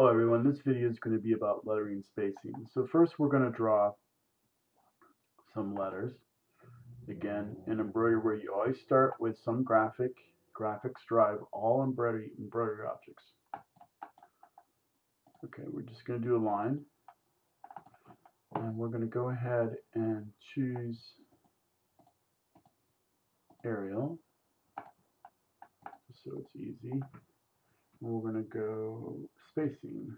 Hello everyone, this video is going to be about lettering spacing. So first we're going to draw some letters. Again, in EmbroideryWare you always start with some graphic. Graphics drive all embroidery, embroidery objects. Okay, we're just going to do a line. And we're going to go ahead and choose Arial, so it's easy. We're going to go spacing.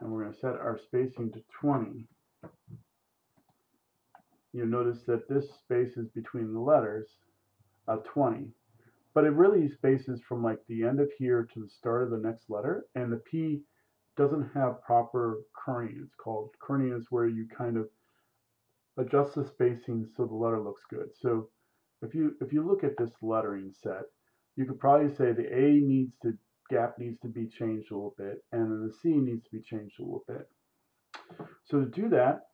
And we're going to set our spacing to 20. You'll notice that this space is between the letters uh, 20. But it really spaces from like the end of here to the start of the next letter. And the P doesn't have proper kerning. It's called kerning is where you kind of adjust the spacing so the letter looks good. So if you if you look at this lettering set, you could probably say the A needs to gap needs to be changed a little bit, and then the C needs to be changed a little bit. So to do that,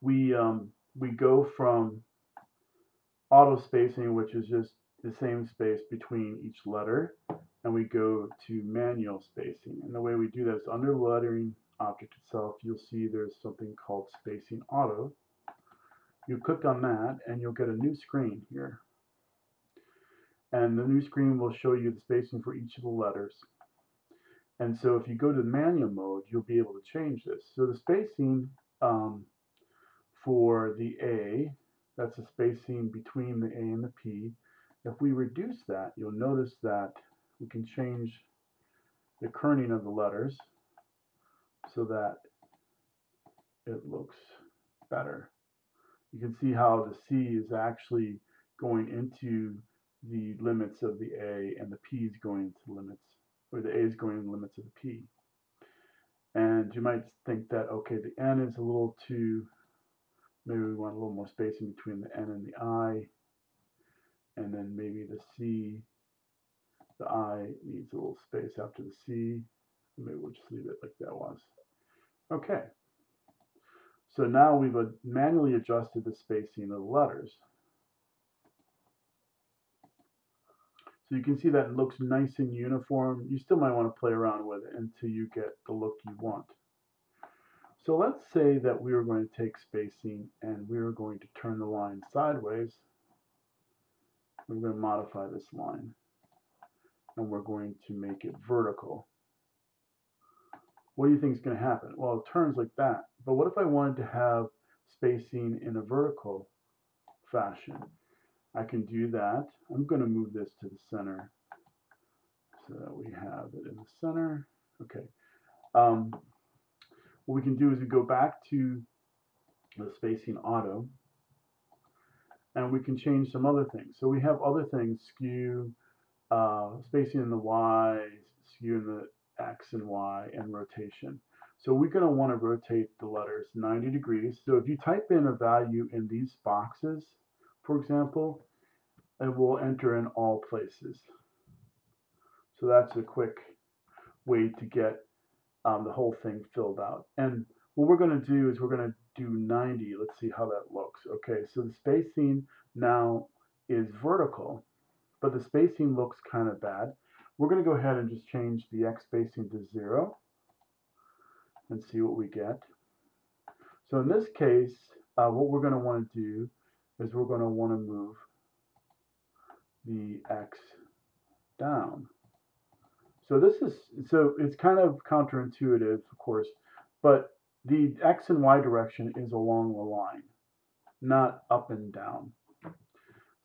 we um, we go from auto spacing, which is just the same space between each letter, and we go to manual spacing. And the way we do that is under lettering object itself, you'll see there's something called spacing auto. You click on that, and you'll get a new screen here and the new screen will show you the spacing for each of the letters. And so if you go to manual mode, you'll be able to change this. So the spacing um, for the A, that's the spacing between the A and the P. If we reduce that, you'll notice that we can change the kerning of the letters so that it looks better. You can see how the C is actually going into the limits of the A and the P is going to the limits, or the A is going to the limits of the P. And you might think that, okay, the N is a little too, maybe we want a little more spacing between the N and the I, and then maybe the C, the I needs a little space after the C. Maybe we'll just leave it like that was. Okay. So now we've manually adjusted the spacing of the letters. So you can see that it looks nice and uniform. You still might want to play around with it until you get the look you want. So let's say that we are going to take spacing and we are going to turn the line sideways. We're going to modify this line and we're going to make it vertical. What do you think is going to happen? Well, it turns like that. But what if I wanted to have spacing in a vertical fashion? I can do that. I'm going to move this to the center so that we have it in the center. Okay. Um, what we can do is we go back to the spacing auto and we can change some other things. So we have other things, skew, uh, spacing in the Y, skew in the X and Y, and rotation. So we're going to want to rotate the letters 90 degrees. So if you type in a value in these boxes, for example, it will enter in all places. So that's a quick way to get um, the whole thing filled out. And what we're going to do is we're going to do 90. Let's see how that looks. Okay, so the spacing now is vertical, but the spacing looks kind of bad. We're going to go ahead and just change the X spacing to zero and see what we get. So in this case, uh, what we're going to want to do is we're going to want to move the X down. So this is, so it's kind of counterintuitive, of course, but the X and Y direction is along the line, not up and down.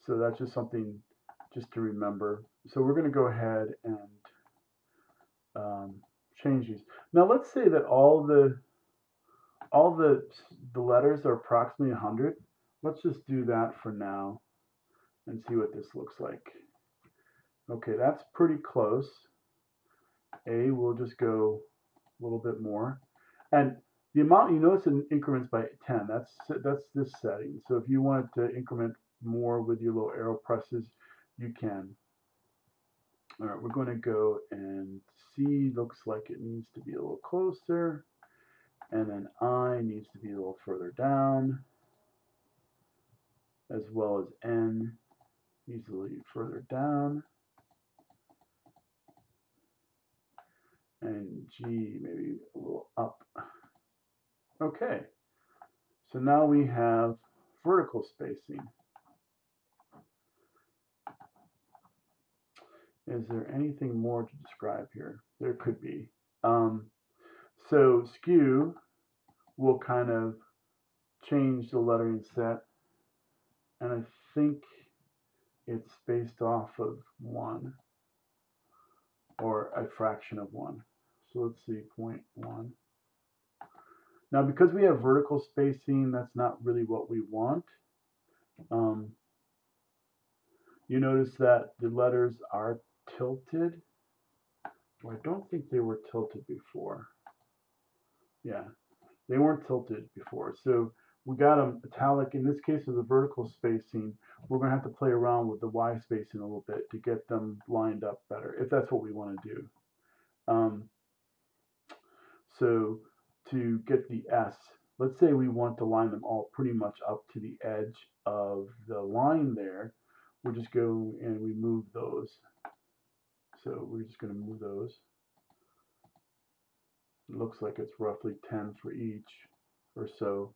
So that's just something just to remember. So we're going to go ahead and um, change these. Now let's say that all the all the the letters are approximately 100. Let's just do that for now and see what this looks like. Okay, that's pretty close. A will just go a little bit more. And the amount, you notice in increments by 10, that's, that's this setting. So if you wanted to increment more with your little arrow presses, you can. All right, we're going to go and C looks like it needs to be a little closer. And then I needs to be a little further down, as well as N easily further down. and G maybe a little up. Okay, so now we have vertical spacing. Is there anything more to describe here? There could be. Um, so skew will kind of change the lettering set. And I think it's based off of 1 or a fraction of 1. So let's see, 0.1. Now, because we have vertical spacing, that's not really what we want. Um, you notice that the letters are tilted. I don't think they were tilted before. Yeah, they weren't tilted before. So we got them italic. In this case, of the vertical spacing, we're going to have to play around with the Y spacing a little bit to get them lined up better, if that's what we want to do. Um, so to get the S, let's say we want to line them all pretty much up to the edge of the line there. We'll just go and we move those. So we're just going to move those. It looks like it's roughly 10 for each or so.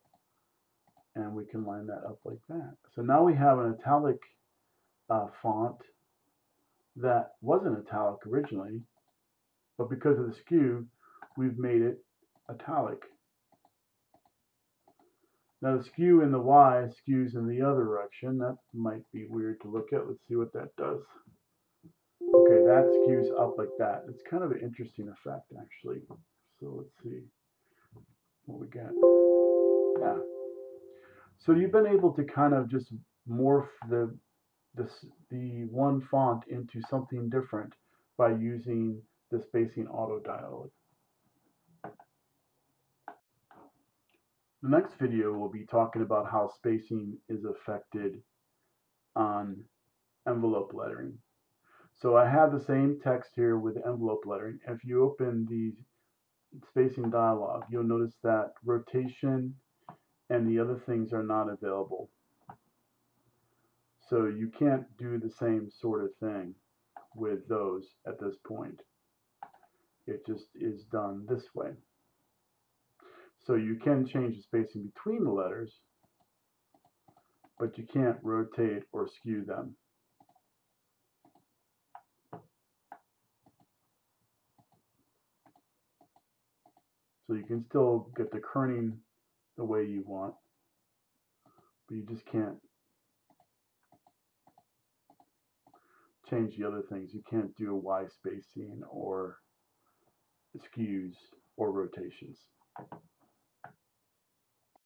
And we can line that up like that. So now we have an italic uh, font that wasn't italic originally, but because of the skew, we've made it italic. Now the skew in the Y skews in the other direction. That might be weird to look at. Let's see what that does. Okay, that skews up like that. It's kind of an interesting effect actually. So let's see what we get. Yeah. So you've been able to kind of just morph the this the one font into something different by using the spacing auto dialog. The next video will be talking about how spacing is affected on envelope lettering. So I have the same text here with envelope lettering. If you open the spacing dialog, you'll notice that rotation and the other things are not available. So you can't do the same sort of thing with those at this point. It just is done this way. So you can change the spacing between the letters, but you can't rotate or skew them. So you can still get the kerning the way you want, but you just can't change the other things. You can't do a Y spacing or skews or rotations.